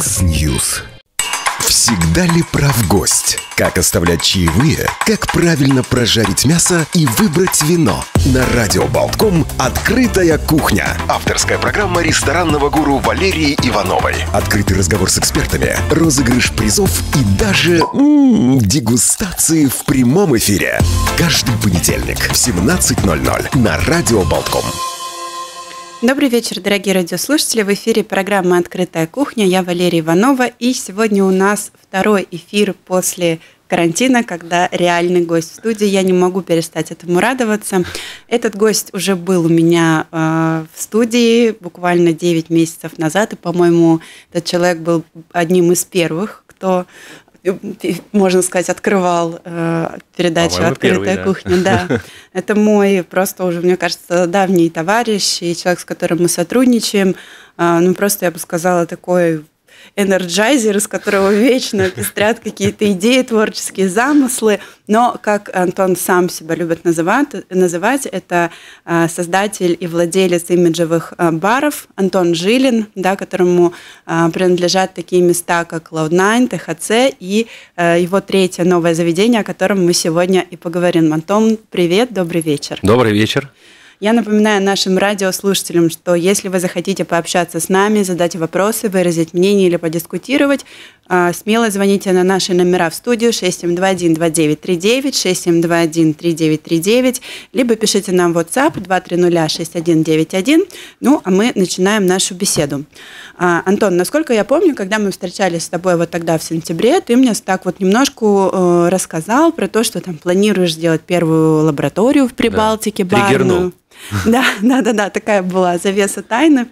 X-News. Всегда ли прав гость? Как оставлять чаевые? Как правильно прожарить мясо и выбрать вино? На Радио Болтком «Открытая кухня». Авторская программа ресторанного гуру Валерии Ивановой. Открытый разговор с экспертами, розыгрыш призов и даже м-м, дегустации в прямом эфире. Каждый понедельник в 17.00 на Радио Болтком. Добрый вечер, дорогие радиослушатели. В эфире программа «Открытая кухня». Я Валерия Иванова. И сегодня у нас второй эфир после карантина, когда реальный гость в студии. Я не могу перестать этому радоваться. Этот гость уже был у меня э, в студии буквально 9 месяцев назад. И, по-моему, этот человек был одним из первых, кто можно сказать, открывал э, передачу «Открытая первый, кухня». Да. да. Это мой просто уже, мне кажется, давний товарищ и человек, с которым мы сотрудничаем. Э, ну, просто, я бы сказала, такой энерджайзер, из которого вечно пестрят какие-то идеи, творческие замыслы. Но, как Антон сам себя любит называть, называть это а, создатель и владелец имиджевых а, баров Антон Жилин, да, которому а, принадлежат такие места, как Cloud9, ТХЦ и его третье новое заведение, о котором мы сегодня и поговорим. Антон, привет, добрый вечер. Добрый вечер. Я напоминаю нашим радиослушателям, что если вы захотите пообщаться с нами, задать вопросы, выразить мнение или подискутировать, смело звоните на наши номера в студию 6721-2939, 6721-3939, либо пишите нам в WhatsApp 2306191. Ну, а мы начинаем нашу беседу. А, Антон, насколько я помню, когда мы встречались с тобой вот тогда в сентябре, ты мне так вот немножко э, рассказал про то, что там планируешь сделать первую лабораторию в Прибалтике, да. барную. Да, да, да, да, такая была завеса тайны.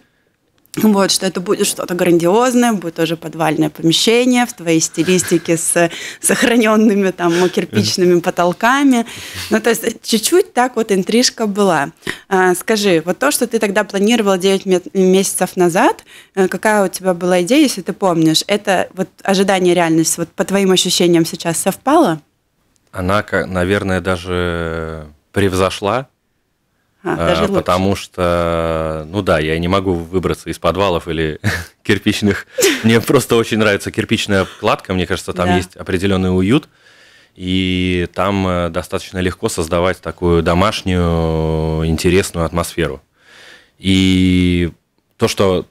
Вот, что это будет что-то грандиозное, будет тоже подвальное помещение в твоей стилистике с сохраненными там кирпичными потолками. Ну, то есть чуть-чуть так вот интрижка была. А, скажи, вот то, что ты тогда планировала 9 месяцев назад, э, какая у тебя была идея, если ты помнишь, это вот ожидание реальность, вот по твоим ощущениям сейчас совпала? Она, наверное, даже превзошла а, а потому что, ну да, я не могу выбраться из подвалов или кирпичных. Мне просто очень нравится кирпичная кладка, мне кажется, там да. есть определенный уют. И там э, достаточно легко создавать такую домашнюю, интересную атмосферу. И то, что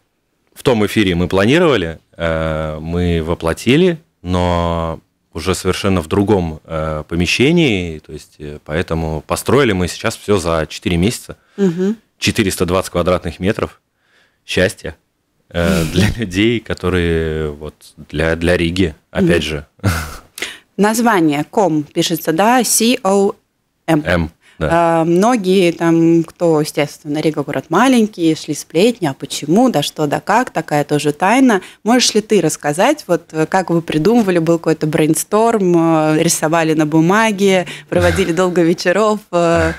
в том эфире мы планировали, э, мы воплотили, но уже совершенно в другом э, помещении, то есть э, поэтому построили мы сейчас все за 4 месяца, угу. 420 квадратных метров, счастья э, для людей, которые вот для для Риги, опять угу. же. Название ком пишется, да, C O M. Да. А, многие там, кто, естественно, Рига город маленький, шли сплетни, а почему, да что, да как, такая тоже тайна. Можешь ли ты рассказать, вот э, как вы придумывали, был какой-то брейнсторм, э, рисовали на бумаге, проводили долго вечеров э,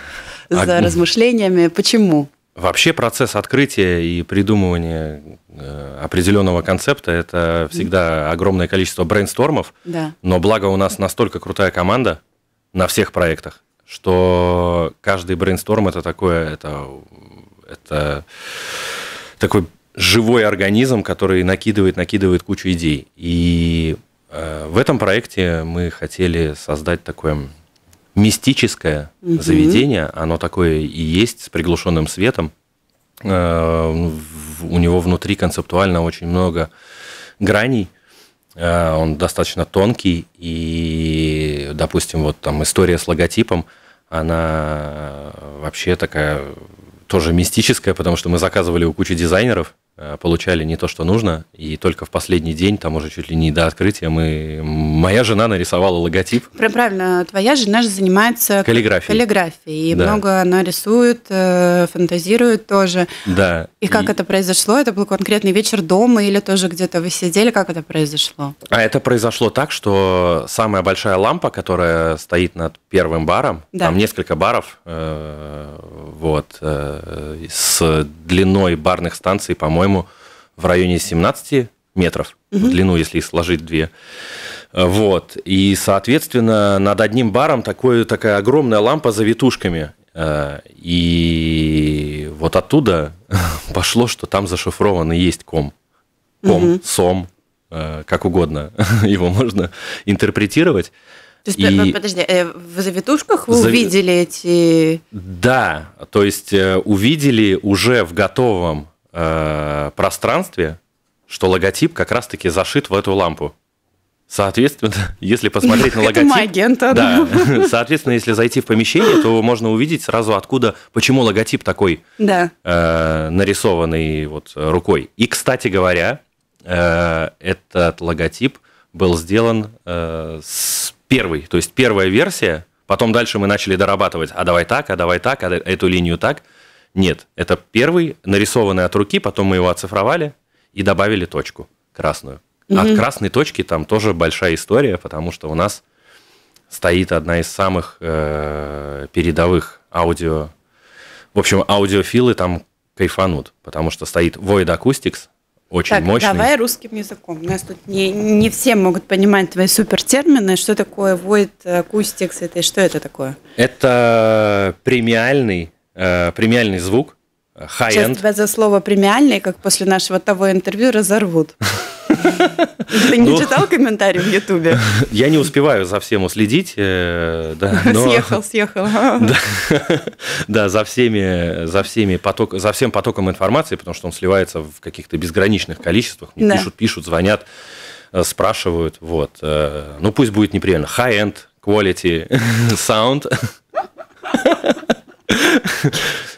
за размышлениями, почему? Вообще процесс открытия и придумывания определенного концепта – это всегда огромное количество брейнстормов. Да. Но благо у нас настолько крутая команда на всех проектах, что каждый брейнсторм это такое, это, это такой живой организм, который накидывает, накидывает кучу идей. И э, в этом проекте мы хотели создать такое мистическое угу. заведение. Оно такое и есть, с приглушенным светом. Э, у него внутри концептуально очень много граней. Э, он достаточно тонкий, и, допустим, вот там история с логотипом, она вообще такая тоже мистическая, потому что мы заказывали у кучи дизайнеров, получали не то, что нужно, и только в последний день, там уже чуть ли не до открытия, мы... моя жена нарисовала логотип. Правильно, твоя жена же занимается каллиграфией, каллиграфией и да. много она рисует, э, фантазирует тоже. Да. И как и... это произошло? Это был конкретный вечер дома или тоже где-то вы сидели? Как это произошло? А это произошло так, что самая большая лампа, которая стоит над первым баром, да. там несколько баров, э, вот, с длиной барных станций, по-моему, по-моему, в районе 17 метров угу. в длину, если сложить две. Вот. И, соответственно, над одним баром такой, такая огромная лампа за витушками. Э, и вот оттуда пошло, что там зашифровано есть ком. Ком, угу. сом, как угодно его можно интерпретировать. То есть, и... подожди, в завитушках вы Зав... увидели эти... Да, то есть увидели уже в готовом э, пространстве, что логотип как раз-таки зашит в эту лампу. Соответственно, если посмотреть на логотип... магента. Да, соответственно, если зайти в помещение, то можно увидеть сразу откуда, почему логотип такой да. э, нарисованный вот рукой. И, кстати говоря, э, этот логотип был сделан э, с первой, то есть первая версия, потом дальше мы начали дорабатывать, а давай так, а давай так, а эту линию так. Нет, это первый, нарисованный от руки, потом мы его оцифровали и добавили точку красную. Угу. От красной точки там тоже большая история, потому что у нас стоит одна из самых э, передовых аудио. В общем, аудиофилы там кайфанут, потому что стоит Void Acoustics, очень так, мощный. давай русским языком. У нас тут не, не все могут понимать твои супертермины. Что такое Void Acoustics? Это что это такое? Это премиальный, э, премиальный звук, high-end. Сейчас тебя за слово премиальный, как после нашего того интервью, разорвут. Ты не ну, читал комментарии в Ютубе? Я не успеваю за всем уследить. Э, да, но... Съехал, съехал. Да, да за, всеми, за, всеми поток, за всем потоком информации, потому что он сливается в каких-то безграничных количествах. Мне да. пишут, пишут, звонят, э, спрашивают. Вот. Э, ну, пусть будет неприятно. High-end, quality, sound.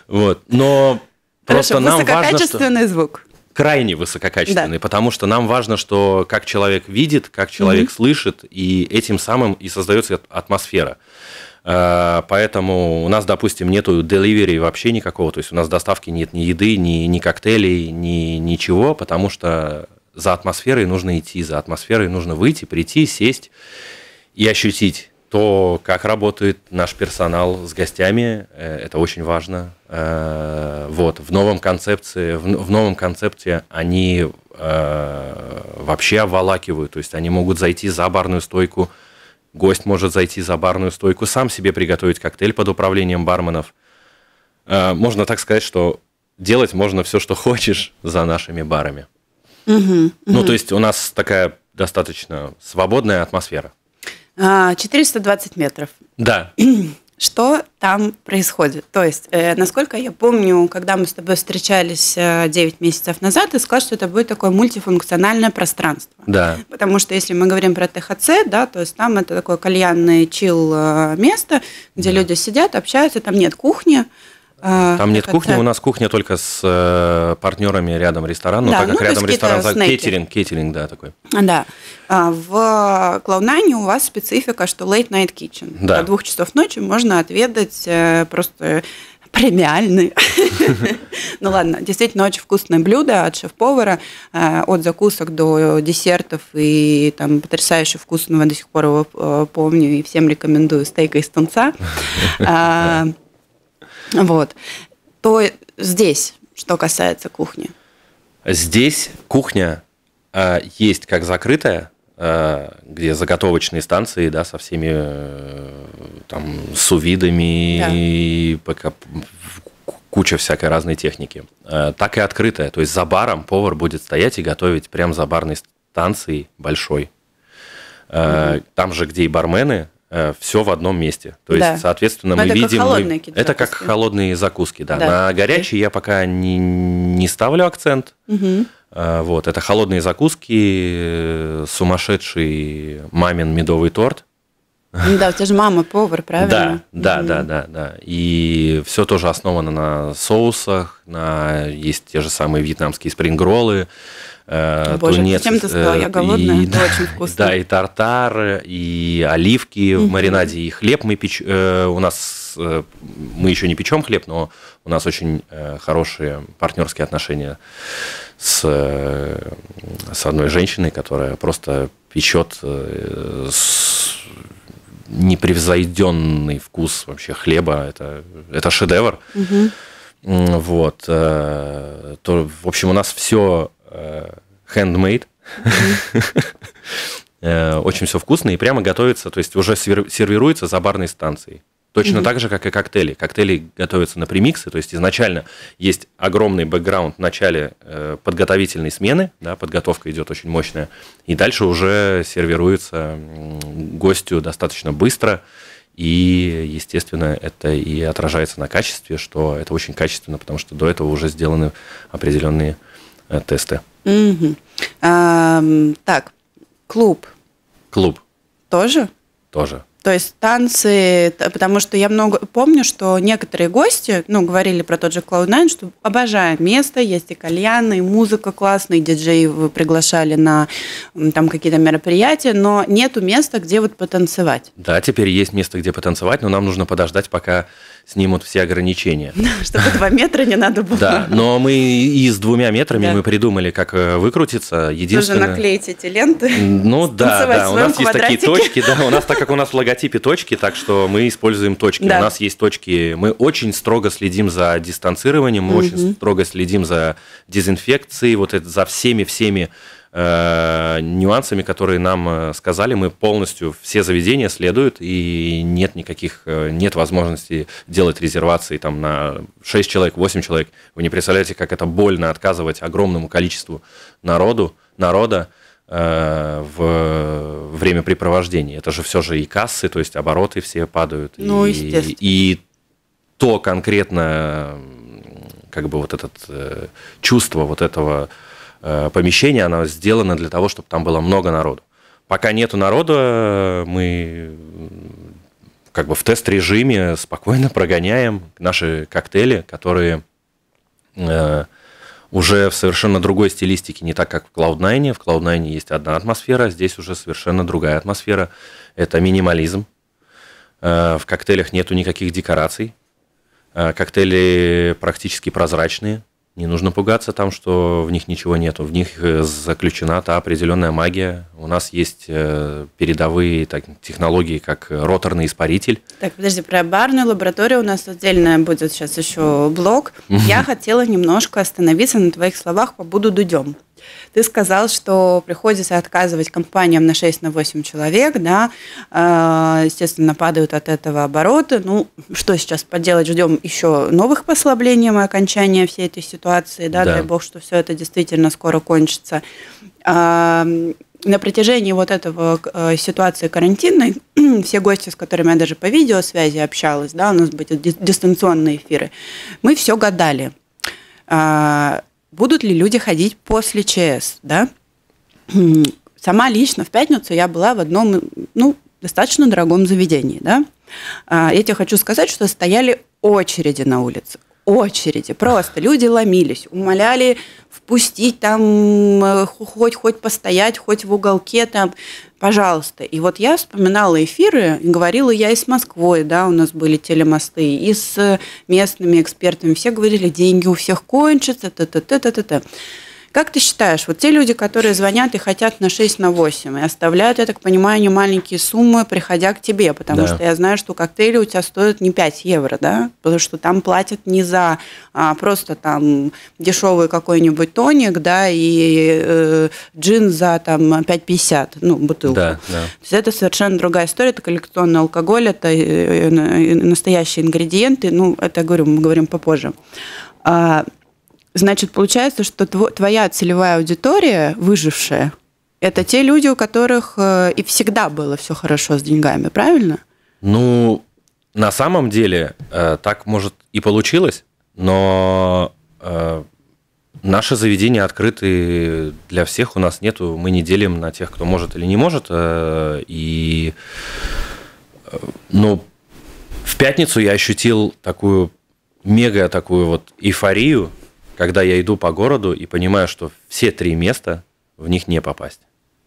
Вот. Но Просто нам важно, что... звук крайне высококачественный, да. потому что нам важно, что как человек видит, как человек угу. слышит, и этим самым и создается атмосфера. Э, поэтому у нас, допустим, нету delivery вообще никакого, то есть у нас доставки нет ни еды, ни, ни коктейлей, ни ничего, потому что за атмосферой нужно идти, за атмосферой нужно выйти, прийти, сесть и ощутить то, как работает наш персонал с гостями, э, это очень важно. Э, вот, в новом концепции, в новом концепте они э, вообще обволакивают, то есть они могут зайти за барную стойку, гость может зайти за барную стойку, сам себе приготовить коктейль под управлением барменов. Можно так сказать, что делать можно все, что хочешь за нашими барами. Угу, угу. Ну, то есть у нас такая достаточно свободная атмосфера. 420 а, метров. Да. Что там происходит? То есть, э, насколько я помню, когда мы с тобой встречались э, 9 месяцев назад, ты сказал, что это будет такое мультифункциональное пространство. Да. Потому что если мы говорим про ТХЦ, да, то есть там это такое кальянное чил э, место, где да. люди сидят, общаются, там нет кухни, Там нет кухни, у нас кухня только с э, партнерами рядом ресторан, но да, так как ну, рядом ресторан, кейтеринг, кейтеринг, да, такой. Да. А в Клоунайне у вас специфика, что late night kitchen. Да. До двух часов ночи можно отведать э, просто премиальный. Ну ладно, действительно очень вкусное блюдо от шеф-повара, э, от закусок до десертов и там потрясающе вкусного, до сих пор его помню и всем рекомендую стейка из тунца. Вот. То здесь, что касается кухни. Здесь кухня э, есть как закрытая, э, где заготовочные станции, да, со всеми э, там сувидами да. и пока куча всякой разной техники. Э, так и открытая, то есть за баром повар будет стоять и готовить прямо за барной станцией большой. Угу. Там же, где и бармены, Э, все в одном месте. То да. есть, соответственно, Но мы это видим... Как холодные мы, это как холодные закуски, да. да. На горячие я пока не, не ставлю акцент. Угу. Вот, это холодные закуски, э, сумасшедший мамин медовый торт. Ну да, у тебя же мама повар, правильно? Да, да, да, да, да. И все тоже основано на соусах, на есть те же самые вьетнамские спрингроллы, э, Боже, тунец. Зачем ты сказала? Я голодная, и, это очень вкусно. Да, и тартар, и оливки в маринаде, и хлеб мы печем. Э, у нас э, мы еще не печем хлеб, но у нас очень э, хорошие партнерские отношения с, э, с одной женщиной, которая просто печет э, с непревзойденный вкус вообще хлеба. Это, это шедевр. Угу. Вот. Э, то, в общем, у нас все Э, handmade. Э, очень все вкусно и прямо готовится, то есть уже сервируется за барной станцией. Точно mm-hmm. так же, как и коктейли. Коктейли готовятся на премиксы, то есть изначально есть огромный бэкграунд в начале э, подготовительной смены, да, подготовка идет очень мощная, и дальше уже сервируется гостю достаточно быстро, и, естественно, это и отражается на качестве, что это очень качественно, потому что до этого уже сделаны определенные э, тесты. Mm-hmm. А, так, клуб. Клуб. Тоже? Тоже. То есть танцы, потому что я много помню, что некоторые гости, ну, говорили про тот же Cloud9, что обожаем место, есть и кальяны, и музыка классная, и диджеи вы приглашали на там какие-то мероприятия, но нету места, где вот потанцевать. Да, теперь есть место, где потанцевать, но нам нужно подождать, пока снимут все ограничения. Чтобы два метра не надо было. Да, но мы и с двумя метрами мы придумали, как э, выкрутиться. Единственное... Нужно наклеить эти ленты. Ну да, да, у нас есть такие точки, да, у нас, так как у нас в логотипе точки, так что мы используем точки. У нас есть точки, мы очень строго следим за дистанцированием, мы очень строго следим за дезинфекцией, вот это за всеми-всеми Э, нюансами, которые нам э, сказали, мы полностью все заведения следуют, и нет никаких, э, нет возможности делать резервации там на 6 человек, 8 человек. Вы не представляете, как это больно отказывать огромному количеству народу, народа в времяпрепровождении. Это же все же и кассы, то есть обороты все падают. Ну, и, естественно. И то конкретно, как бы вот это чувство вот этого Э, помещение, оно сделано для того, чтобы там было много народу. Пока нету народа, мы как бы в тест-режиме спокойно прогоняем наши коктейли, которые э, уже в совершенно другой стилистике, не так, как в Cloud9. В Cloud9 есть одна атмосфера, здесь уже совершенно другая атмосфера. Это минимализм. Э, в коктейлях нету никаких декораций. Э, коктейли практически прозрачные. Не нужно пугаться там, что в них ничего нету. В них э, заключена та определенная магия. У нас есть э, передовые так, технологии, как роторный испаритель. Так, подожди, про барную лабораторию у нас отдельно будет сейчас еще блок. Я хотела немножко остановиться на твоих словах по Буду Дудем. Ты сказал, что приходится отказывать компаниям на 6 на 8 человек, да, а, естественно, падают от этого обороты. Ну, что сейчас поделать, ждем еще новых послаблений и окончания всей этой ситуации, да, да. дай бог, что все это действительно скоро кончится. А, на протяжении вот этого э, ситуации карантинной все гости, с которыми я даже по видеосвязи общалась, да, у нас были дистанционные эфиры, мы все гадали а, будут ли люди ходить после ЧС, да? Сама лично в пятницу я была в одном, ну, достаточно дорогом заведении, да? А, я тебе хочу сказать, что стояли очереди на улице, очереди, просто люди ломились, умоляли впустить там, э, хоть, хоть постоять, хоть в уголке там, пожалуйста. И вот я вспоминала эфиры, говорила я и с Москвой, да, у нас были телемосты, и с местными экспертами, все говорили, деньги у всех кончатся, та-та-та-та-та. Как ты считаешь, вот те люди, которые звонят и хотят на 6, на 8, и оставляют, я так понимаю, немаленькие суммы, приходя к тебе, потому да. что я знаю, что коктейли у тебя стоят не 5 евро, да, потому что там платят не за а, просто там дешевый какой-нибудь тоник, да, и э, джин за там 5,50, ну, бутылку. Да, да. То есть это совершенно другая история, это коллекционный алкоголь, это э, э, настоящие ингредиенты, ну, это, говорю, мы говорим попозже. Значит, получается, что твоя целевая аудитория, выжившая, это те люди, у которых э, и всегда было все хорошо с деньгами, правильно? Ну, на самом деле э, так может и получилось, но э, наши заведения открыты для всех, у нас нету, мы не делим на тех, кто может или не может, и ну, в пятницу я ощутил такую мега такую вот эйфорию, когда я иду по городу и понимаю, что все три места в них не попасть.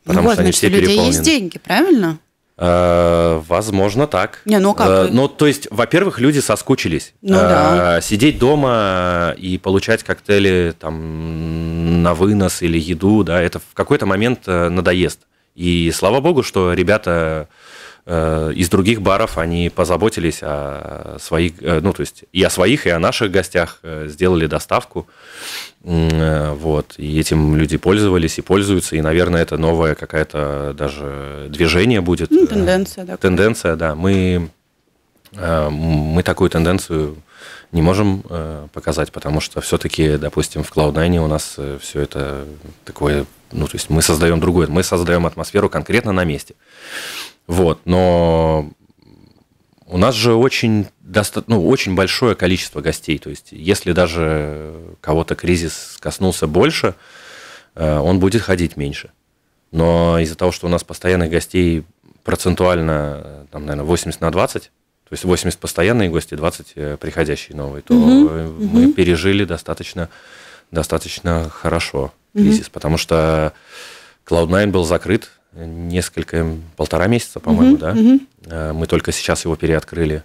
Потому ну, что они все у людей переполнены. есть деньги, правильно? Э, возможно, так. Не, ну как? Э, ну, то есть, во-первых, люди соскучились. Ну, да. Э, сидеть дома и получать коктейли там на вынос или еду, да, это в какой-то момент надоест. И слава богу, что ребята из других баров они позаботились о своих, э, ну, то есть и о своих, и о наших гостях, э, сделали доставку. Вот. И этим люди пользовались и пользуются. И, наверное, это новое какая-то даже движение будет. Ну, тенденция, да. Тенденция, да. Мы Мы такую тенденцию не можем показать, потому что все-таки, допустим, в Cloud9 у нас все это такое, ну, то есть мы создаем другое, мы создаем атмосферу конкретно на месте. Вот, но у нас же очень, доста... ну, очень большое количество гостей. То есть, если даже кого-то кризис коснулся больше, э, он будет ходить меньше. Но из-за того, что у нас постоянных гостей процентуально, там, наверное, 80 на 20, то есть 80 постоянные гости, 20 э, приходящие новые, то угу, мы угу. пережили достаточно, достаточно хорошо кризис, угу. потому что Cloud9 был закрыт несколько, полтора месяца, по-моему, угу, да. Угу. Мы только сейчас его переоткрыли.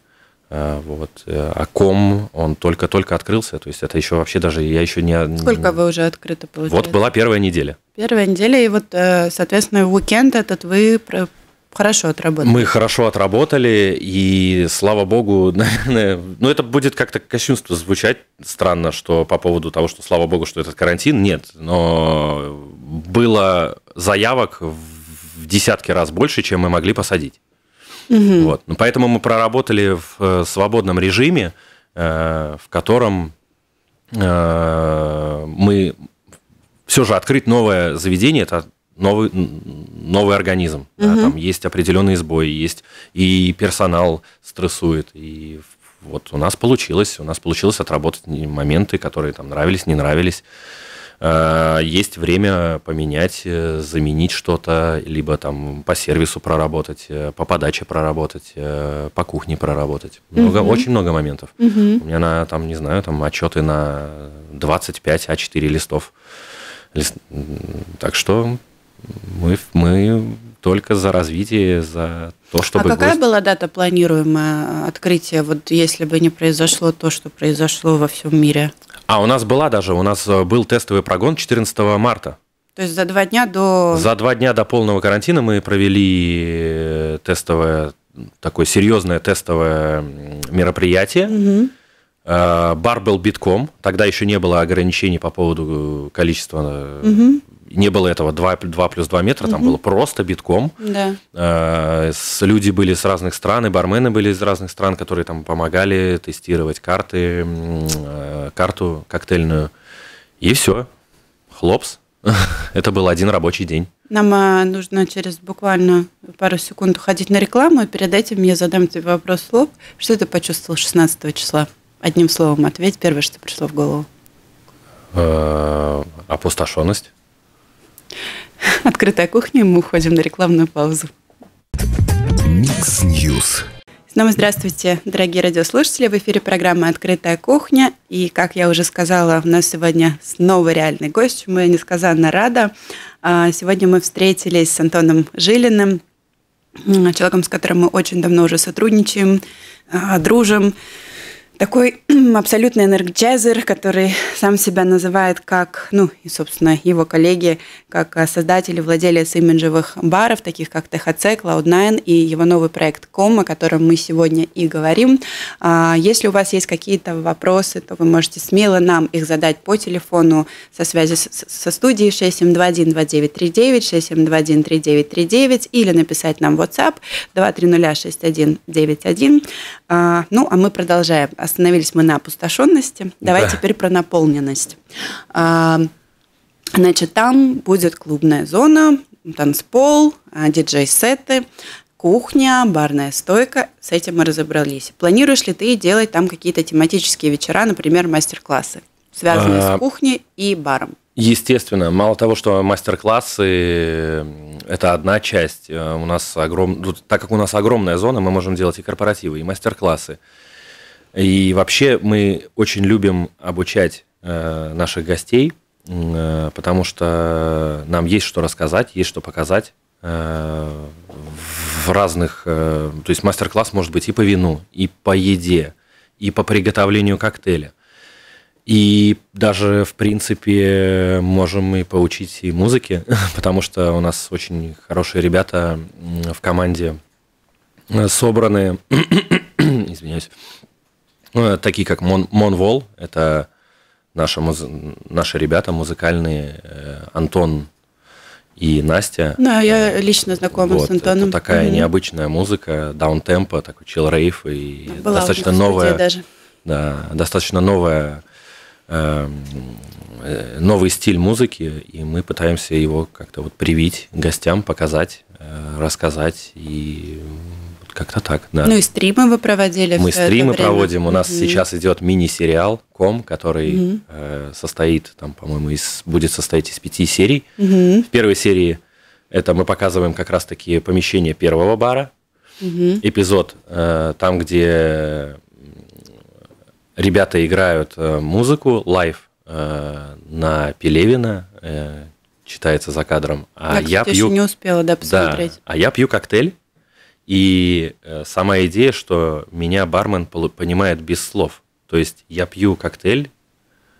Э, вот. Э, а ком, он только-только открылся. То есть это еще вообще даже, я еще не... Сколько вы уже открыты, получается? Вот была первая неделя. Первая неделя, и вот, соответственно, в уикенд этот вы хорошо отработали. Мы хорошо отработали, и слава богу, наверное, ну это будет как-то кощунство звучать странно, что по поводу того, что слава богу, что этот карантин, нет, но было заявок в десятки раз больше, чем мы могли посадить. Угу. Вот. Ну, поэтому мы проработали в э, свободном режиме, э, в котором э, мы все же открыть новое заведение это новый, новый организм. Угу. Да, там есть определенные сбои, есть и персонал стрессует. И вот у нас получилось, у нас получилось отработать моменты, которые там нравились, не нравились. Э, есть время поменять, э, заменить что-то, либо там по сервису проработать, э, по подаче проработать, по кухне проработать. Много, угу. Очень много моментов. Угу. У меня на, там, не знаю, там отчеты на 25 А4 листов. Так что мы, мы только за развитие, за то, чтобы... А какая гость... была дата планируемая открытия, вот если бы не произошло то, что произошло во всем мире? А, у нас была даже, у нас э, был тестовый прогон 14 марта. То есть за два дня до... За два дня до полного карантина мы провели э, тестовое, такое серьезное тестовое мероприятие. Угу. Бар был битком, тогда еще не было ограничений по поводу количества угу не было этого 2, 2 плюс 2 метра, там было просто битком. Да. Э, с, люди были с разных стран, и бармены были из разных стран, которые там помогали тестировать карты, э, карту коктейльную. И все. Хлопс. Это был один рабочий день. Нам а, нужно через буквально пару секунд уходить на рекламу, и перед этим я задам тебе вопрос слов. Что ты почувствовал 16 числа? Одним словом ответь первое, что пришло в голову. Э, опустошенность. Открытая кухня, мы уходим на рекламную паузу. Mix News. Снова здравствуйте, дорогие радиослушатели. В эфире программа «Открытая кухня». И, как я уже сказала, у нас сегодня снова реальный гость, я несказанно рада. А, сегодня мы встретились с Антоном Жилиным, человеком, с которым мы очень давно уже сотрудничаем, а, дружим такой абсолютный энерджайзер, который сам себя называет как, ну и, собственно, его коллеги, как создатели, владелец имиджевых баров, таких как THC, Cloud9 и его новый проект Com, о котором мы сегодня и говорим. А, если у вас есть какие-то вопросы, то вы можете смело нам их задать по телефону со связи со студией 6721-2939, 6721-3939 или написать нам WhatsApp 2306191. А, ну, а мы продолжаем остановились мы на опустошенности. Давай да. теперь про наполненность. А, значит, там будет клубная зона, танцпол, а, диджей-сеты, кухня, барная стойка. С этим мы разобрались. Планируешь ли ты делать там какие-то тематические вечера, например, мастер-классы, связанные а... с кухней и баром? Естественно, мало того, что мастер-классы – это одна часть. Э, у нас огром... Так как у нас огромная зона, мы можем делать и корпоративы, и мастер-классы. И вообще мы очень любим обучать э, наших гостей, э, потому что нам есть что рассказать, есть что показать э, в разных... То есть мастер-класс может быть и по вину, и по еде, и по приготовлению коктейля. И даже, в принципе, можем и поучить и музыке, потому что у нас очень хорошие ребята в команде собраны, извиняюсь, ну, такие как Мон, Монвол, это наши, муз... наши ребята музыкальные, э, Антон и Настя. Ну, я лично знакома вот, с Антоном. Это такая угу. необычная музыка, даунтемпо, такой чил рейв и Была достаточно новая, даже. да, достаточно новая, эм, э, новый стиль музыки, и мы пытаемся его как-то вот привить гостям, показать, э, рассказать и как-то так, да. Ну и стримы вы проводили. Мы стримы проводим. У нас угу. сейчас идет мини-сериал Ком, который угу. э, состоит, там, по-моему, из, будет состоять из пяти серий. Угу. В первой серии это мы показываем как раз-таки помещение первого бара. Угу. Эпизод э, там, где ребята играют э, музыку live э, на Пелевина, э, читается за кадром. А я, я пью... не успела, да, посмотреть. Да, а я пью коктейль и э, сама идея, что меня бармен понимает без слов. То есть я пью коктейль,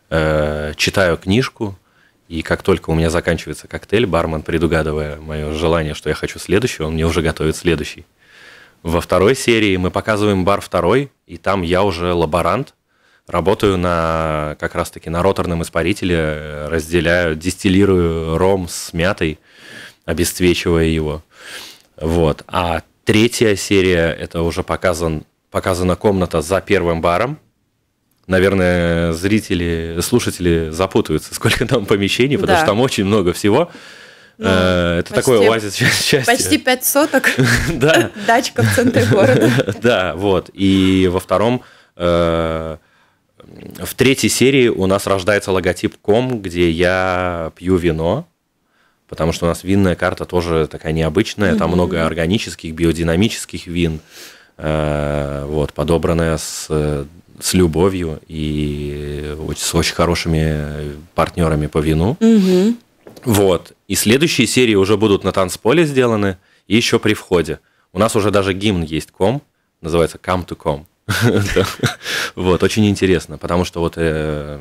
э, читаю книжку, и как только у меня заканчивается коктейль, бармен, предугадывая мое желание, что я хочу следующий, он мне уже готовит следующий. Во второй серии мы показываем бар второй, и там я уже лаборант, работаю на как раз-таки на роторном испарителе, э, разделяю, дистиллирую ром с мятой, обесцвечивая его. Вот. А Третья серия – это уже показан, показана комната за первым баром. Наверное, зрители, слушатели запутаются, сколько там помещений, потому да. что там очень много всего. Ну, э, это почти, такой оазис счастья. Почти пять соток. Да. Дачка в центре города. Да, вот. И во втором э, в третьей серии у нас рождается логотип ком, где я пью вино, потому что у нас винная карта тоже такая необычная, там много органических, биодинамических вин, э, вот, подобранная с, с любовью и с очень хорошими партнерами по вину. Вот. И следующие серии уже будут на танцполе сделаны и еще при входе. У нас уже даже гимн есть ком, называется Come to Com. Вот, очень интересно, потому что вот... Э,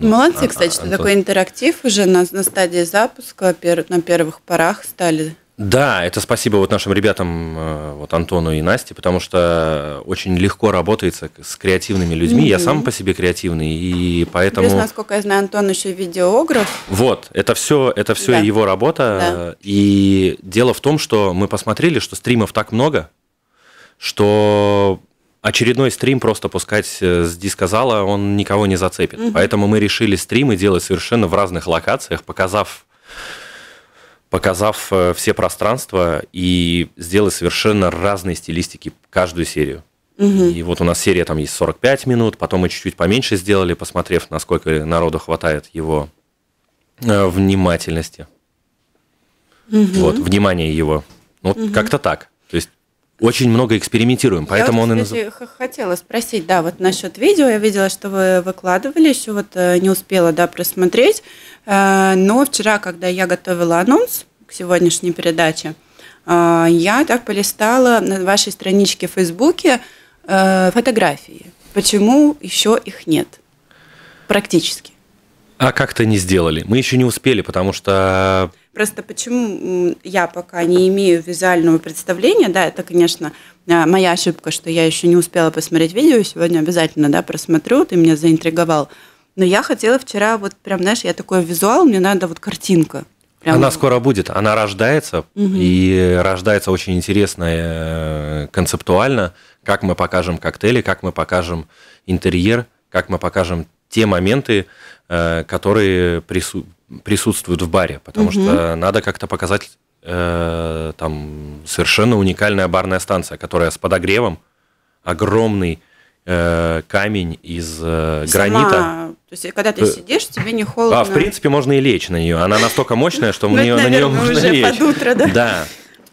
ну, Молодцы, а, кстати, что такой интерактив уже на, стадии запуска, на первых порах стали да, это спасибо вот нашим ребятам, э, вот Антону и Насте, потому что очень легко работается с креативными людьми. Mm-hmm. Я сам по себе креативный, и поэтому. Плюс, насколько я знаю, Антон еще видеограф. Вот, это все, это все да. его работа. Да. И дело в том, что мы посмотрели, что стримов так много, что очередной стрим просто пускать э, с дискозала, он никого не зацепит. Угу. Поэтому мы решили стримы делать совершенно в разных локациях, показав показав э, все пространства и сделать совершенно разные стилистики каждую серию. Угу. И вот у нас серия там есть 45 минут, потом мы чуть-чуть поменьше сделали, посмотрев, насколько народу хватает его э, внимательности. Угу. Вот, внимание его. Вот угу. как-то так. Очень много экспериментируем, поэтому я вот, он и называется. хотела спросить, да, вот насчет видео, я видела, что вы выкладывали, еще вот э, не успела, да, просмотреть, э, но вчера, когда я готовила анонс к сегодняшней передаче, э, я так полистала на вашей страничке в Фейсбуке фотографии. Почему еще их нет? Практически. А как-то не сделали. Мы еще не успели, потому что Просто почему я пока не имею визуального представления, да, это, конечно, а, моя ошибка, что я еще не успела посмотреть видео, сегодня обязательно, да, просмотрю, ты меня заинтриговал. Но я хотела вчера, вот прям, знаешь, я такой визуал, мне надо вот картинка. Прям... Она скоро будет, она рождается, угу. и рождается очень интересно э, концептуально, как мы покажем коктейли, как мы покажем интерьер, как мы покажем те моменты, э, которые прису присутствуют в баре, потому угу. что надо как-то показать э, там совершенно уникальная барная станция, которая с подогревом, огромный э, камень из э, гранита. То есть, когда ты сидишь, тебе не холодно. А, в принципе, можно и лечь на нее. Она настолько мощная, что на нее можно лечь. под утро, да? Да.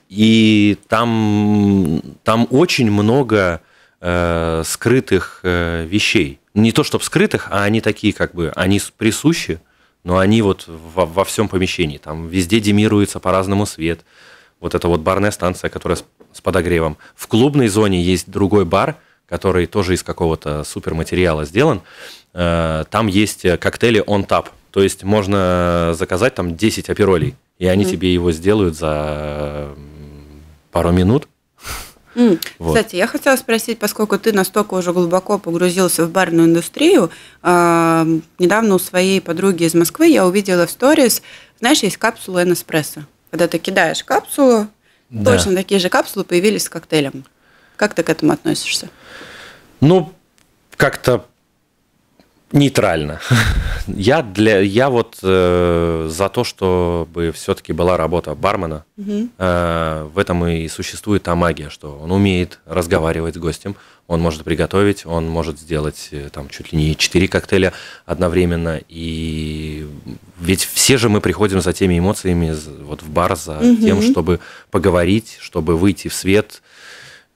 И там, там очень много э, скрытых э, вещей. Не то, чтобы скрытых, а они такие, как бы, они присущи но они вот во, во всем помещении. Там везде демируется по-разному свет. Вот это вот барная станция, которая с, с подогревом. В клубной зоне есть другой бар, который тоже из какого-то суперматериала сделан. Э, там есть коктейли on tap. То есть можно заказать там 10 аперолей, и они mm-hmm. тебе его сделают за пару минут. Mm. Вот. Кстати, я хотела спросить, поскольку ты настолько уже глубоко погрузился в барную индустрию, э, недавно у своей подруги из Москвы я увидела в сторис, знаешь, есть капсула Эспрессо. когда ты кидаешь капсулу, да. точно такие же капсулы появились с коктейлем. Как ты к этому относишься? Ну, как-то нейтрально. я для я вот э, за то, чтобы все-таки была работа бармена. Угу. Э, в этом и существует та магия, что он умеет разговаривать с гостем, он может приготовить, он может сделать э, там чуть ли не четыре коктейля одновременно. И ведь все же мы приходим за теми эмоциями вот в бар за угу. тем, чтобы поговорить, чтобы выйти в свет Э,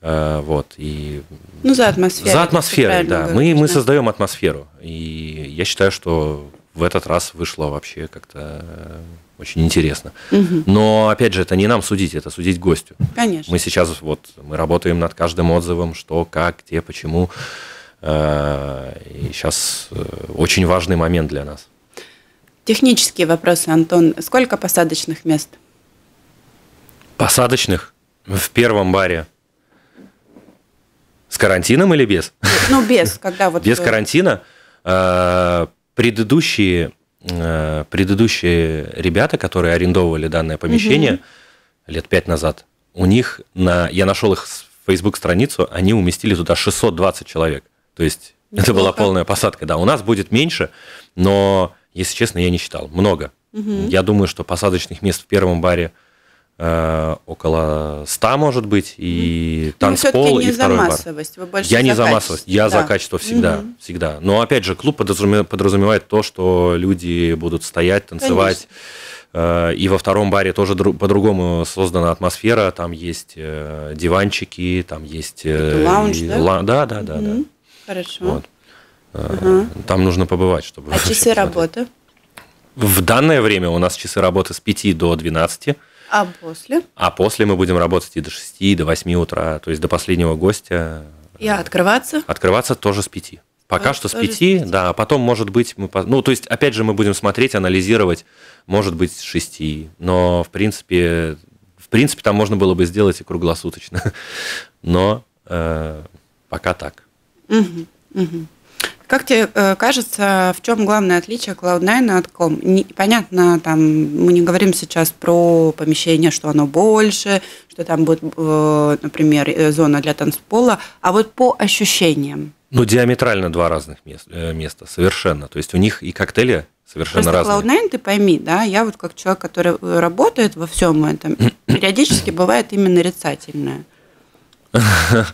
вот, и... Ну, за атмосферой. За атмосферой, да. Мы, мы создаем атмосферу. И я считаю, что в этот раз вышло вообще как-то э, очень интересно. Угу. Но, опять же, это не нам судить, это судить гостю. Конечно. Мы сейчас вот, мы работаем над каждым отзывом, что, как, где, почему. Э, и сейчас очень важный момент для нас. Технические вопросы, Антон. Сколько посадочных мест? Посадочных? В первом баре карантином или без? Ну, без, когда вот... Без э, карантина. Э, предыдущие, э, предыдущие ребята, которые арендовывали данное помещение угу. лет пять назад, у них на... Я нашел их Facebook страницу, они уместили туда 620 человек. То есть Неплохо. это была полная посадка. Да, у нас будет меньше, но, если честно, я не считал. Много. Угу. Я думаю, что посадочных мест в первом баре около 100, может быть, и ну, танцпол, и второй бар. Я не за массовость, я да. за качество всегда, угу. всегда. Но опять же, клуб подразумевает то, что люди будут стоять, танцевать. Конечно. Э, и во втором баре тоже по-другому создана атмосфера. Там есть э, диванчики, там есть... Лаунж, и, да? Да, да, да. Угу. да. Хорошо. Вот. Угу. Там нужно побывать, чтобы... А часы работы? В данное время у нас часы работы с 5 до 12. А после? А после мы будем работать и до 6, и до 8 утра, то есть до последнего гостя. И открываться? Открываться тоже с 5. Пока что с 5, с 5, да, а потом, может быть, мы... Ну, то есть, опять же, мы будем смотреть, анализировать, может быть, с 6. Но, в принципе, в принципе, там можно было бы сделать и круглосуточно. Но э, пока так. Угу, угу. Как тебе э, кажется, в чем главное отличие Cloud9 от Com? Не, понятно, там мы не говорим сейчас про помещение, что оно больше, что там будет, э, например, э, зона для танцпола, а вот по ощущениям. Ну, диаметрально два разных места, места совершенно. То есть у них и коктейли совершенно Просто разные. Cloud9, ты пойми, да, я вот как человек, который работает во всем этом, периодически бывает именно нарицательное.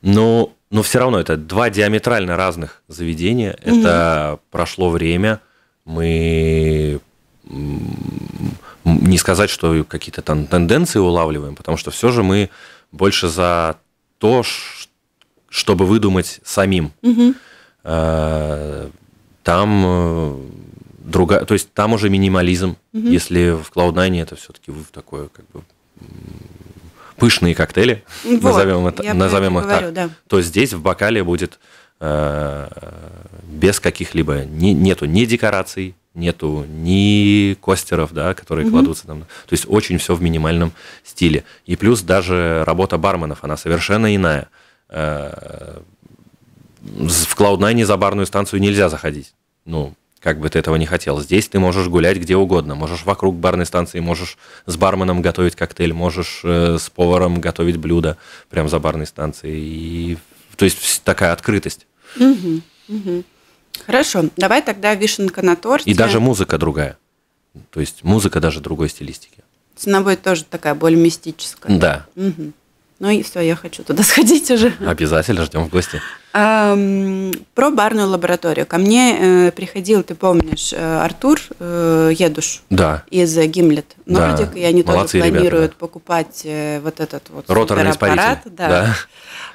Ну, но все равно это два диаметрально разных заведения. Угу. Это прошло время, мы не сказать, что какие-то там тенденции улавливаем, потому что все же мы больше за то, чтобы выдумать самим. Угу. Там э, другая, то есть там уже минимализм, угу. если в Cloud9 это все-таки такое как бы пышные коктейли, вот, назовем, это, назовем их говорю, так, да. то здесь в бокале будет э, без каких-либо, не, нету ни декораций, нету ни костеров, да, которые угу. кладутся там. То есть очень все в минимальном стиле. И плюс даже работа барменов, она совершенно иная. Э, в Cloud9 за барную станцию нельзя заходить. Ну, как бы ты этого не хотел. Здесь ты можешь гулять где угодно. Можешь вокруг барной станции, можешь с барменом готовить коктейль, можешь э, с поваром готовить блюдо прямо за барной станцией. И, то есть такая открытость. Угу, угу. Хорошо, давай тогда вишенка на торте. И даже музыка другая. То есть музыка даже другой стилистики. Цена будет тоже такая более мистическая. Да. Угу. Ну и все, я хочу туда сходить уже. Обязательно ждем в гости. Про барную лабораторию. Ко мне э, приходил, ты помнишь, э, Артур э, Едуш да. из Гимлет Нордик, да. и они Молодцы тоже планируют ребята, да. покупать вот этот вот роторный аппарат. Да. Да.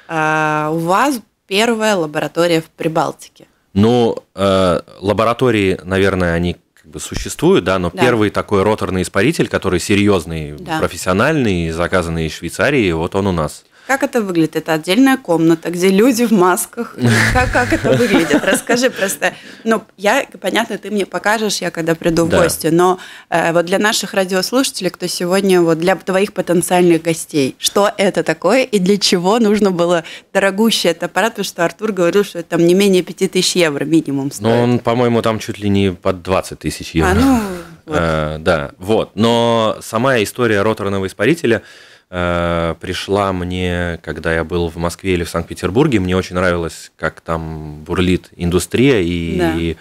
А, у вас первая лаборатория в Прибалтике. Ну, э, лаборатории, наверное, они бы существуют, да, но да. первый такой роторный испаритель, который серьезный, да. профессиональный, заказанный из Швейцарии, вот он у нас. Как это выглядит? Это отдельная комната, где люди в масках. Как, как это выглядит? Расскажи просто. Ну, я, понятно, ты мне покажешь, я когда приду в да. гости, но э, вот для наших радиослушателей, кто сегодня, вот для твоих потенциальных гостей, что это такое и для чего нужно было дорогущий этот аппарат, потому что Артур говорил, что это там не менее 5000 евро минимум стоит. Ну, он, по-моему, там чуть ли не под 20 тысяч евро. А, ну, Вот. Э, да, вот. Но сама история роторного испарителя э, пришла мне, когда я был в Москве или в Санкт-Петербурге. Мне очень нравилось, как там бурлит индустрия, и, да. и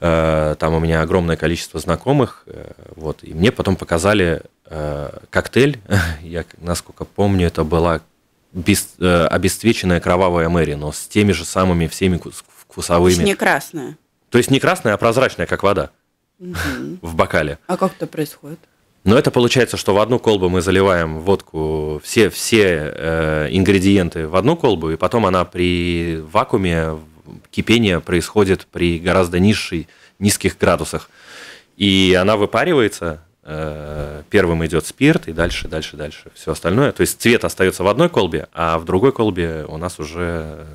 э, там у меня огромное количество знакомых. Э, вот, и мне потом показали э, коктейль. Я, насколько помню, это была без, э, обесцвеченная кровавая Мэри, но с теми же самыми всеми вкусовыми. То есть не красная. То есть не красная, а прозрачная, как вода угу. в бокале. А как это происходит? Но это получается, что в одну колбу мы заливаем водку, все, все э, ингредиенты в одну колбу, и потом она при вакууме кипение происходит при гораздо низшей, низких градусах. И она выпаривается, э, первым идет спирт, и дальше, дальше, дальше все остальное. То есть цвет остается в одной колбе, а в другой колбе у нас уже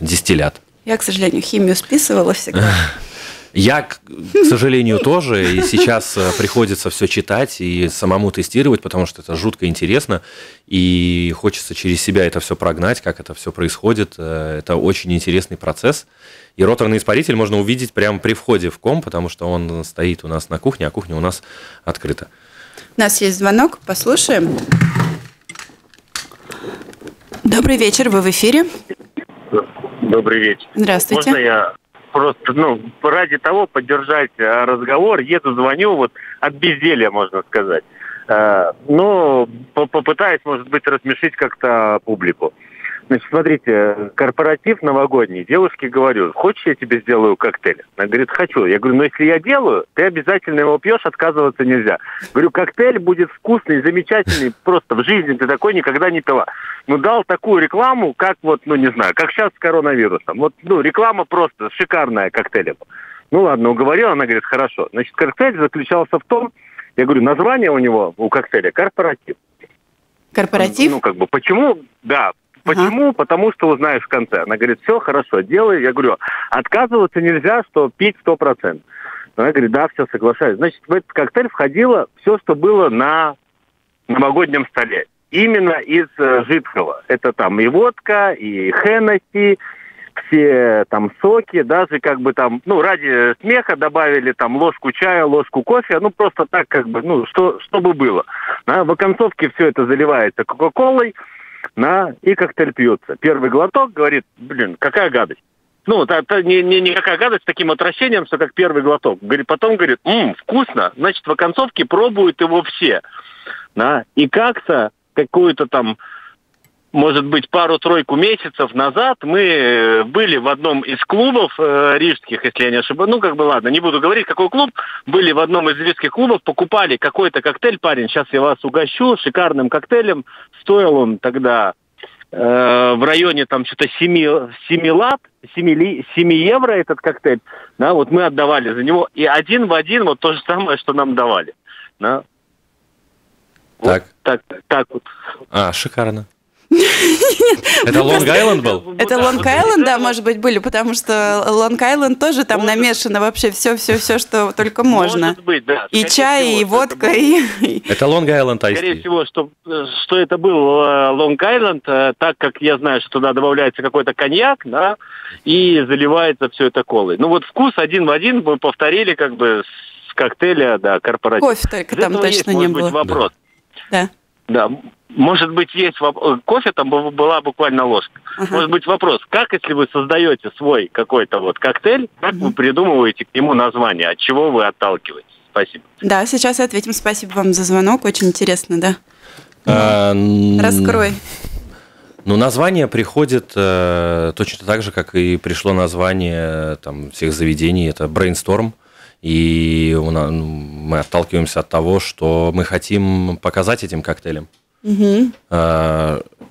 дистиллят. Я, к сожалению, химию списывала всегда. Я, к сожалению, тоже, и сейчас э, приходится все читать и самому тестировать, потому что это жутко интересно, и хочется через себя это все прогнать, как это все происходит. Э, это очень интересный процесс. И роторный испаритель можно увидеть прямо при входе в ком, потому что он стоит у нас на кухне, а кухня у нас открыта. У нас есть звонок, послушаем. Добрый вечер, вы в эфире. Добрый вечер. Здравствуйте. Можно я просто, ну, ради того поддержать э, разговор, еду, звоню, вот от безделья, можно сказать. Э, но попытаюсь, может быть, рассмешить как-то публику. Значит, смотрите, корпоратив новогодний. Девушке говорю, хочешь, я тебе сделаю коктейль? Она говорит, хочу. Я говорю, ну если я делаю, ты обязательно его пьешь, отказываться нельзя. Говорю, коктейль будет вкусный, замечательный, просто в жизни ты такой никогда не пила. Ну, дал такую рекламу, как вот, ну, не знаю, как сейчас с коронавирусом. Вот, ну, реклама просто шикарная коктейля. Ну, ладно, уговорил, она говорит, хорошо. Значит, коктейль заключался в том, я говорю, название у него, у коктейля, корпоратив. Корпоратив? Ну, как бы, почему, да, Почему? Потому что узнаешь в конце. Она говорит, все, хорошо, делай. Я говорю, отказываться нельзя, что пить сто процентов. Она говорит, да, все, соглашаюсь. Значит, в этот коктейль входило все, что было на новогоднем столе. Именно из э, жидкого. Это там и водка, и Хеннесси, все там соки, даже как бы там, ну, ради смеха добавили там ложку чая, ложку кофе, ну, просто так как бы, ну, что, чтобы было. А в оконцовке все это заливается кока-колой, на, и коктейль пьется. Первый глоток говорит, блин, какая гадость. Ну, это, это не, не, не какая гадость с таким отвращением, что как первый глоток. Говорит, потом говорит, ммм, вкусно. Значит, в оконцовке пробуют его все. Да? И как-то какую-то там может быть, пару-тройку месяцев назад мы э, были в одном из клубов э, рижских, если я не ошибаюсь. Ну, как бы, ладно, не буду говорить, какой клуб. Были в одном из рижских клубов, покупали какой-то коктейль, парень, сейчас я вас угощу, шикарным коктейлем. Стоил он тогда э, в районе там что-то 7, 7 лат, 7, 7 евро этот коктейль. Да, вот мы отдавали за него. И один в один вот то же самое, что нам давали. Да. Так. Вот, так, так вот. А, шикарно. Это Лонг-Айленд был? Это Лонг-Айленд, да, может быть, были, потому что Лонг-Айленд тоже там намешано вообще все-все-все, что только можно. Может быть, да. И чай, и водка, и... Это Лонг-Айленд Скорее всего, что, что это был э, Лонг-Айленд, э, так как я знаю, что туда добавляется какой-то коньяк, да, и заливается все это колой. Ну вот вкус один в один мы повторили как бы с коктейля, да, корпоратив. Кофе только там точно есть, не было. вопрос. Да. Да, может быть, есть вопрос. Кофе там была буквально ложка. Uh-huh. Может быть, вопрос, как, если вы создаете свой какой-то вот коктейль, как uh-huh. вы придумываете к нему название, от чего вы отталкиваетесь? Спасибо. Да, сейчас ответим. Спасибо вам за звонок. Очень интересно, да. А, Раскрой. Ну, название приходит э, точно так же, как и пришло название там, всех заведений. Это Brainstorm. И мы отталкиваемся от того, что мы хотим показать этим коктейлем угу.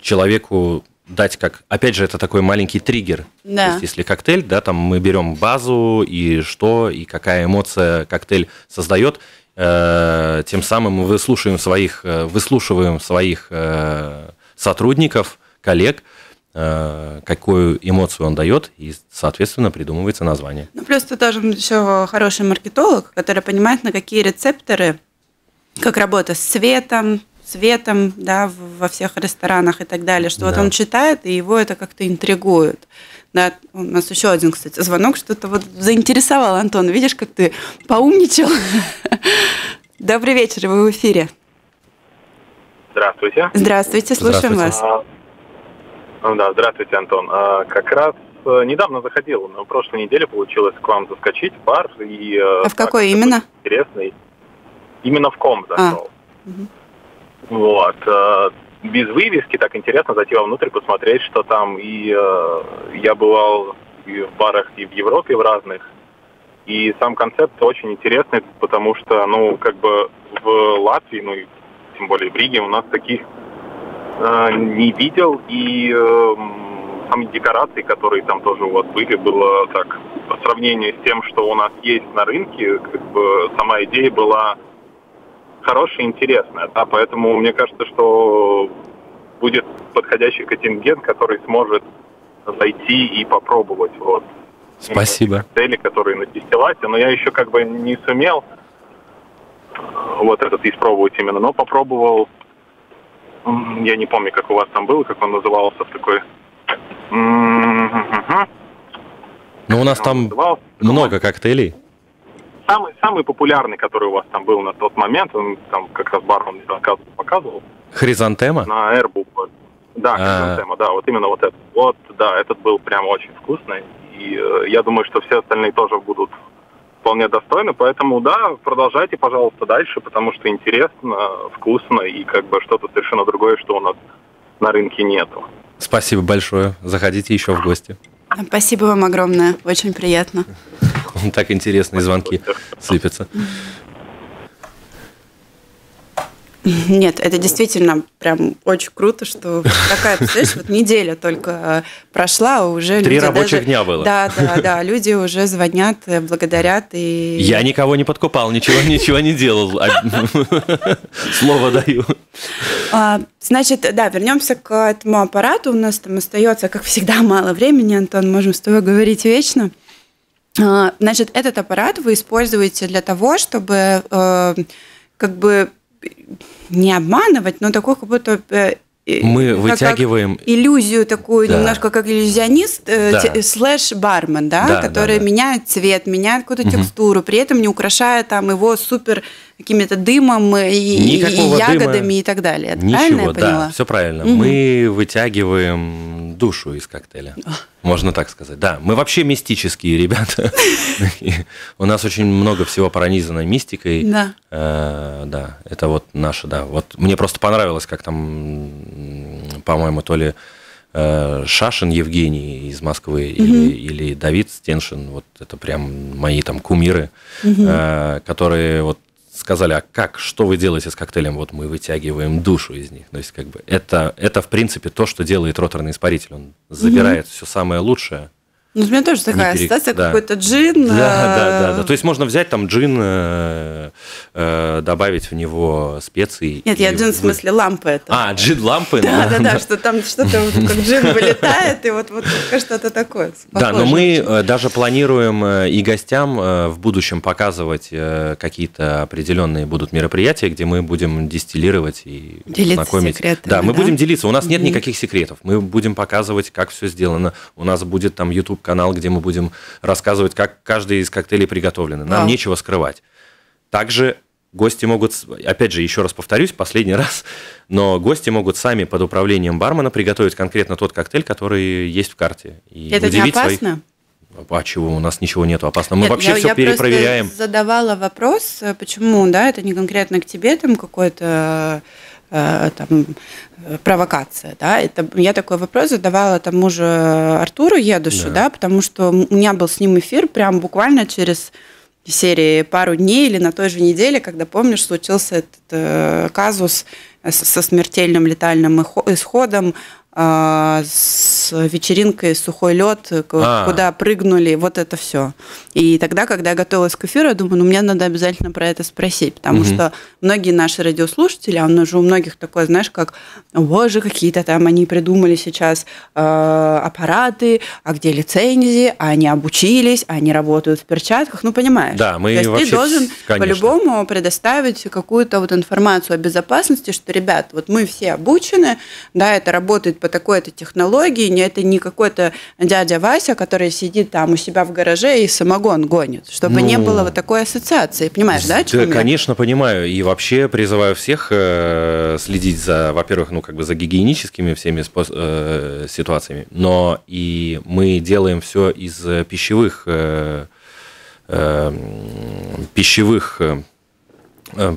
человеку дать как, опять же, это такой маленький триггер. Да. То есть, если коктейль, да, там мы берем базу и что, и какая эмоция коктейль создает, э, тем самым мы выслушиваем своих, э, выслушиваем своих э, сотрудников, коллег, какую эмоцию он дает, и, соответственно, придумывается название. Ну, плюс ты тоже еще хороший маркетолог, который понимает, на какие рецепторы, как работа с цветом, светом, да, во всех ресторанах и так далее, что да. вот он читает, и его это как-то интригует. Да, у нас еще один, кстати, звонок, что-то вот заинтересовал, Антон. Видишь, как ты поумничал? Добрый вечер, вы в эфире. Здравствуйте. Здравствуйте, слушаем здравствуйте. вас. А, ну да, здравствуйте, Антон. А, как раз э, недавно заходил, на прошлой неделе получилось к вам заскочить в бар. И, э, а в какой именно? Интересный. Именно в ком зашел. А. Угу. Вот. Э, без вывески так интересно зайти вовнутрь, посмотреть, что там. И я бывал и в барах и в Европе в разных. И сам концепт очень интересный, потому что, ну, как бы в Латвии, ну, и тем более в Риге, у нас таких не видел. И э, сами декорации, которые там тоже у вас были, было так, по сравнению с тем, что у нас есть на рынке, как бы сама идея была хорошая и интересная. Да, поэтому мне кажется, что будет подходящий контингент, который сможет зайти и попробовать. Вот. Спасибо. Цели, которые на дистиллате, но я еще как бы не сумел вот этот испробовать именно, но попробовал, я не помню, как у вас там был, как он назывался, такой... Ну, у нас там много коктейлей самый, самый популярный, который у вас там был на тот момент, он там как раз бармен показывал. Хризантема? На Airbus. Да, а. хризантема, да, вот именно вот этот. Вот, да, этот был прям очень вкусный. И э, я думаю, что все остальные тоже будут вполне достойны. Поэтому, да, продолжайте, пожалуйста, дальше, потому что интересно, вкусно и как бы что-то совершенно другое, что у нас на рынке нету. Спасибо большое. Заходите еще в гости. Спасибо вам огромное. Очень приятно. Так интересные звонки сыпятся. Нет, это действительно прям очень круто, что такая, представляешь, вот неделя только прошла, а уже Три рабочих даже, дня было. Да, да, да, люди уже звонят, э, благодарят и... Я никого не подкупал, ничего, ничего не делал. Слово даю. А, значит, да, вернемся к этому аппарату. У нас там остается, как всегда, мало времени, Антон, можем с тобой говорить вечно. А, значит, этот аппарат вы используете для того, чтобы э, как бы не обманывать, но такой как будто э, мы как, вытягиваем как иллюзию такую да. немножко как иллюзионист э, да. слэш бармен, да, да который да, да. меняет цвет, меняет какую-то угу. текстуру, при этом не украшая там его супер какими-то дымом и, и ягодами дыма, и так далее. Это ничего, правильно я поняла? Да, все правильно. Угу. Мы вытягиваем душу из коктейля. Можно так сказать. Да, мы вообще мистические ребята. У нас очень много всего пронизано мистикой. Да. Э, да, это вот наше, да. Вот мне просто понравилось, как там, по-моему, то ли э, Шашин Евгений из Москвы или, или Давид Стеншин, вот это прям мои там кумиры, э, которые вот сказали, а как, что вы делаете с коктейлем? Вот мы вытягиваем душу из них. То есть, как бы, это, это в принципе, то, что делает роторный испаритель. Он забирает mm-hmm. все самое лучшее, ну, у меня тоже такая пере... ассоциация, да. какой-то джин. Да, да, да, да. То есть можно взять там джин, э, э, добавить в него специи. Нет, я джин в смысле лампы это. А, джин лампы? Да, да, да, что там что-то как джин вылетает, и вот, вот что-то такое. Да, но мы э, даже планируем и гостям в будущем показывать какие-то определенные будут мероприятия, где мы будем дистиллировать и делиться знакомить. Секретами, да, мы будем делиться. У нас нет никаких секретов. Мы будем показывать, как все сделано. У нас будет там YouTube канал, где мы будем рассказывать, как каждый из коктейлей приготовлен. Нам да. нечего скрывать. Также гости могут, опять же, еще раз повторюсь, последний раз, но гости могут сами под управлением бармена приготовить конкретно тот коктейль, который есть в карте. И Это не опасно? Своих... А чего? У нас ничего нет опасного. Мы Нет, вообще я, все я перепроверяем. Я задавала вопрос, почему, да, это не конкретно к тебе там какой-то Э, там, провокация, да, это я такой вопрос задавала тому же Артуру Едушу, да. да, потому что у меня был с ним эфир прям буквально через серии пару дней или на той же неделе, когда, помнишь, случился этот э, казус со смертельным летальным исходом с вечеринкой «Сухой лед», а. куда прыгнули, вот это все. И тогда, когда я готовилась к эфиру, я думаю, ну, мне надо обязательно про это спросить, потому угу. что многие наши радиослушатели, а у же у многих такое, знаешь, как, боже, какие-то там они придумали сейчас э, аппараты, а где лицензии, а они обучились, а они работают в перчатках, ну, понимаешь? Да, мы То есть вообще, ты должен по-любому предоставить какую-то вот информацию о безопасности, что, ребят, вот мы все обучены, да, это работает по такой-то технологии, не это не какой-то дядя Вася, который сидит там у себя в гараже и самогон гонит, чтобы ну, не было вот такой ассоциации, понимаешь, да? Да, конечно, понимаю, и вообще призываю всех э, следить за, во-первых, ну как бы за гигиеническими всеми э, ситуациями, но и мы делаем все из пищевых э, э, пищевых э,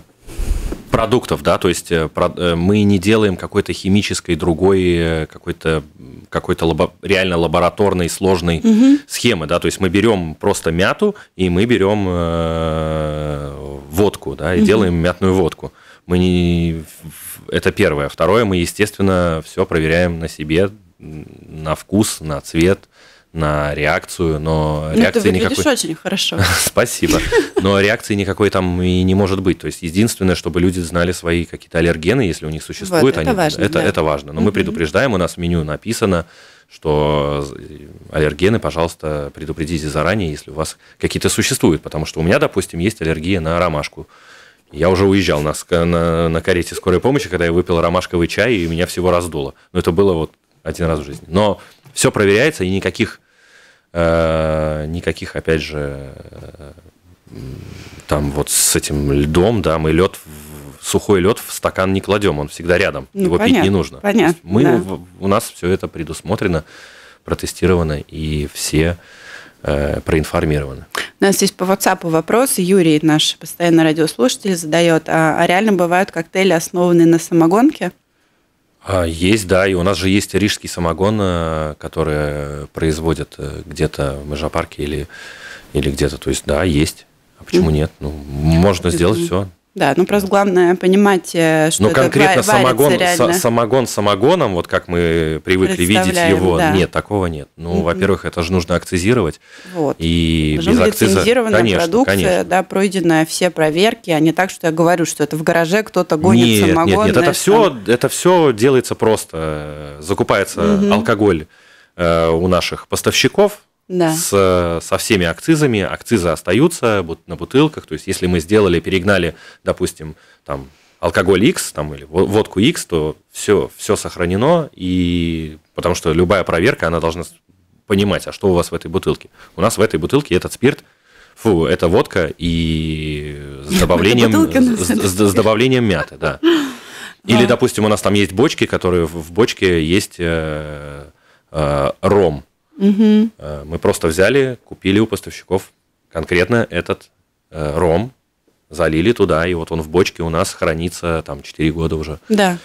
продуктов, да, то есть э, э, мы не делаем какой-то химической другой э, какой-то какой-то лабо, реально лабораторной сложной угу. схемы, да, то есть мы берем просто мяту и мы берем э, водку, да, и угу. делаем мятную водку. Мы не это первое, второе мы естественно все проверяем на себе, на вкус, на цвет, на реакцию, но ну, реакции ты никакой... очень хорошо. Спасибо. Но реакции никакой там и не может быть. То есть единственное, чтобы люди знали свои какие-то аллергены, если у них существуют, вот, это они... важно. Это, да. это важно. Но угу. мы предупреждаем, у нас в меню написано, что аллергены, пожалуйста, предупредите заранее, если у вас какие-то существуют. Потому что у меня, допустим, есть аллергия на ромашку. Я уже уезжал на, на, на карете скорой помощи, когда я выпил ромашковый чай, и меня всего раздуло. Но это было вот один раз в жизни. Но все проверяется, и никаких никаких, опять же, э, там вот с этим льдом, да, мы лед, сухой лед в стакан не кладем, он всегда рядом, ну, его понятно, пить не нужно. Понятно. Мы, да. у нас все это предусмотрено, протестировано, и все э, проинформированы. У нас есть по WhatsApp вопрос. Юрий, наш постоянный радиослушатель, задает, а, а реально бывают коктейли, основанные на самогонке? А, есть, да, и у нас же есть рижский самогон, э, который производят э, где-то в Межапарке или, или где-то. То есть, да, есть. А почему нет? Ну, можно сделать все. Да, ну просто главное понимать, э, что Но это конкретно самогон, реально. самогон самогоном, вот как мы привыкли видеть его, да. нет, такого нет. Ну, mm-hmm. во-первых, это же нужно акцизировать. Вот. И Должна без акциза... лицензированная конечно, продукция, конечно. да, пройденная все проверки, а не так, что я говорю, что это в гараже кто-то гонит нет, самогон. Нет, нет, это все, это все делается просто. Закупается mm-hmm. алкоголь э, у наших поставщиков, да. с, со всеми акцизами. Акцизы остаются на бутылках. То есть, если мы сделали, перегнали, допустим, там, алкоголь X там, или водку X, то все, все сохранено, и, потому что любая проверка, она должна понимать, а что у вас в этой бутылке. У нас в этой бутылке этот спирт, фу, это водка и с добавлением, с, с, с добавлением мяты, да. Или, допустим, у нас там есть бочки, которые в бочке есть э, э, ром. Угу. Мы просто взяли, купили у поставщиков конкретно этот э, ром, залили туда, и вот он в бочке у нас хранится там 4 года уже. Да.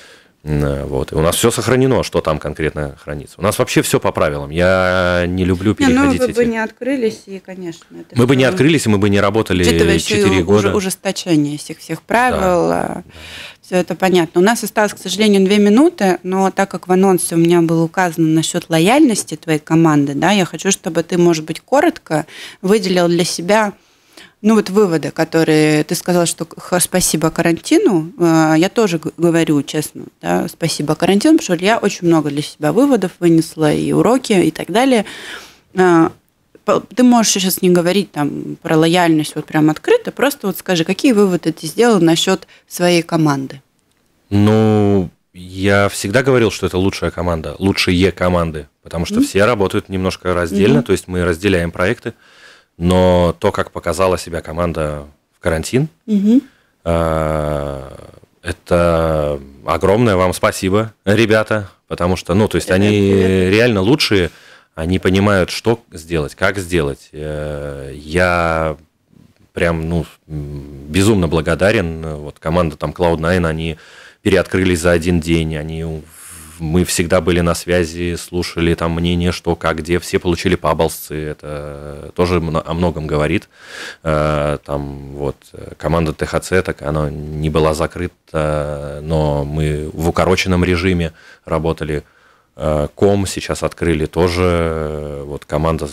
Э, вот. И у нас все сохранено, что там конкретно хранится. У нас вообще все по правилам. Я не люблю переходить. Не, ну, вы эти... бы не открылись, и, конечно. Это мы бы не открылись, и мы бы не работали Учитывая 4 года. Уже, ужесточение всех, всех правил. Да. А, все это понятно. У нас осталось, к сожалению, две минуты, но так как в анонсе у меня было указано насчет лояльности твоей команды, да, я хочу, чтобы ты, может быть, коротко выделил для себя ну вот выводы, которые ты сказал, что спасибо карантину, э, я тоже говорю честно, да, спасибо карантину, потому что я очень много для себя выводов вынесла и уроки и так далее. Ты можешь сейчас не говорить там про лояльность вот прям открыто, просто вот скажи, какие выводы ты сделал насчет своей команды? Ну, я всегда говорил, что это лучшая команда, лучшие команды, потому что mm-hmm. все работают немножко раздельно, mm-hmm. то есть мы разделяем проекты. Но то, как показала себя команда в карантин, угу. это огромное вам спасибо, ребята, потому что, ну, то есть они реально лучшие, они понимают, что сделать, как сделать. Э, я прям, ну, безумно благодарен. Вот команда там Cloud9, они переоткрылись за один день, они мы всегда были на связи, слушали там мнение, что, как, где, все получили по оболсцы, это тоже о многом говорит. Э, там вот команда ТХЦ, так она не была закрыта, но мы в укороченном режиме работали Ком сейчас открыли тоже. Вот команда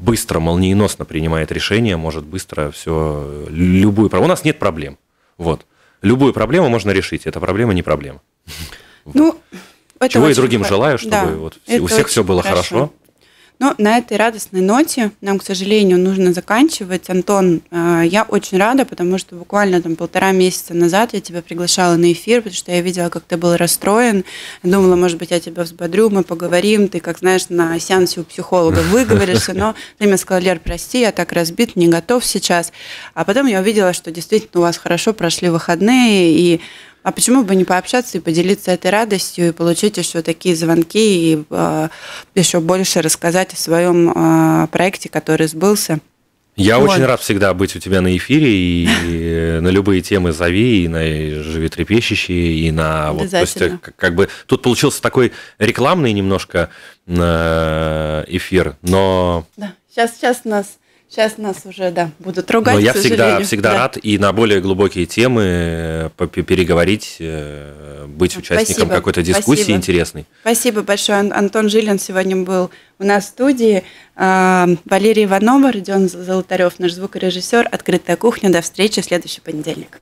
быстро, молниеносно принимает решения, может быстро все, любую проблему. У нас нет проблем. Вот. Любую проблему можно решить. Эта проблема не проблема. Ну, это Чего и другим хорошо. желаю, чтобы да, вот у всех все было хорошо. хорошо но на этой радостной ноте нам, к сожалению, нужно заканчивать. Антон, э, я очень рада, потому что буквально там полтора месяца назад я тебя приглашала на эфир, потому что я видела, как ты был расстроен. думала, может быть, я тебя взбодрю, мы поговорим. Ты, как знаешь, на сеансе у психолога выговоришься, но ты мне сказала, Лер, прости, я так разбит, не готов сейчас. А потом я увидела, что действительно у вас хорошо прошли выходные, и а почему бы не пообщаться и поделиться этой радостью и получить еще такие звонки и э, а, еще больше рассказать о своем э, проекте, который сбылся? Я вот. очень рад всегда быть у тебя на эфире и, и на любые темы зови, и на животрепещущие, и на вот, то есть, как, как бы тут получился такой рекламный немножко э, эфир, но да. Сейчас, сейчас нас Сейчас нас уже, да, будут ругать. Но я всегда, всегда да. рад и на более глубокие темы э, переговорить, э, быть участником Спасибо. какой-то дискуссии Спасибо. интересной. Спасибо большое. Антон Жилин сегодня был у нас в студии. А, Валерий Иванова, Родион Золотарев, наш звукорежиссер. Открытая кухня. До встречи в следующий понедельник.